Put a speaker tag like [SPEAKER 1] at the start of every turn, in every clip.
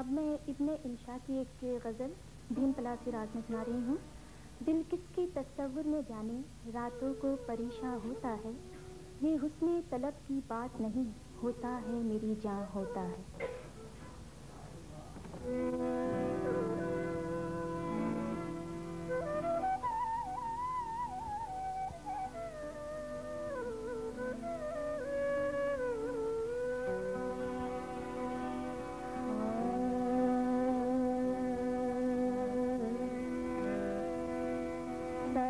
[SPEAKER 1] अब मैं इतने इंशा की एक गज़ल भीम पलासी रात में सुना रही हूँ। दिल किसकी तस्वुर में जाने, रातों को परेशान होता है। ये हुस्न तलब की बात नहीं, होता है, मेरी जान होता है।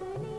[SPEAKER 2] Mommy.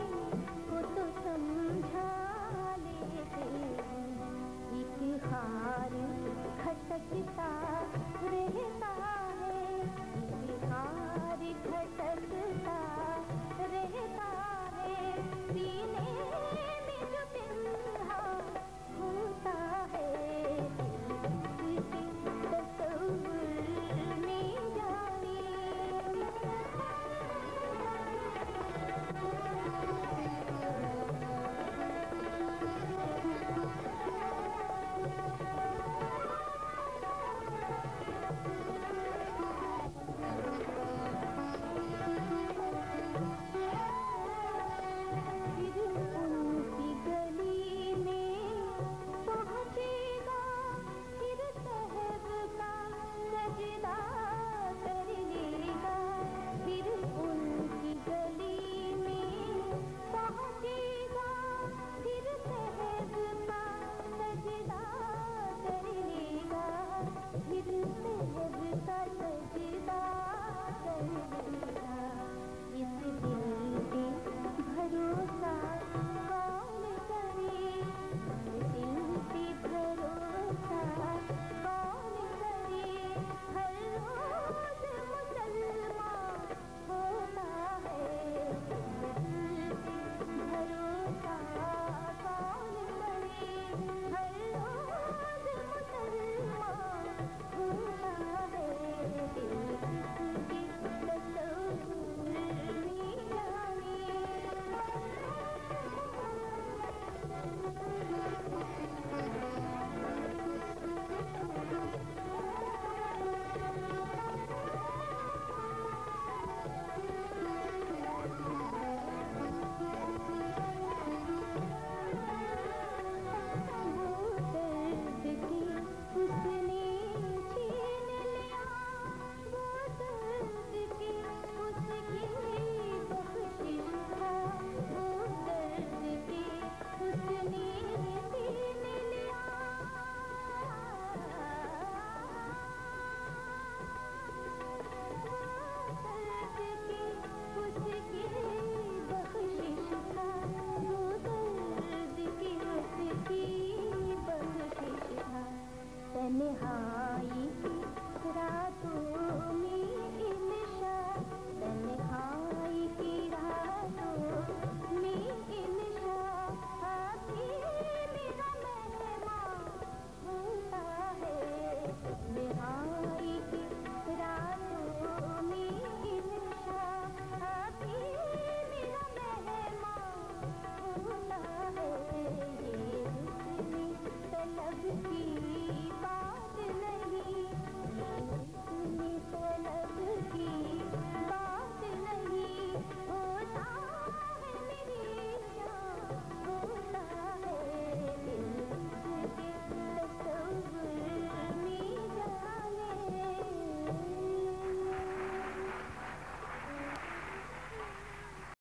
[SPEAKER 2] Okay.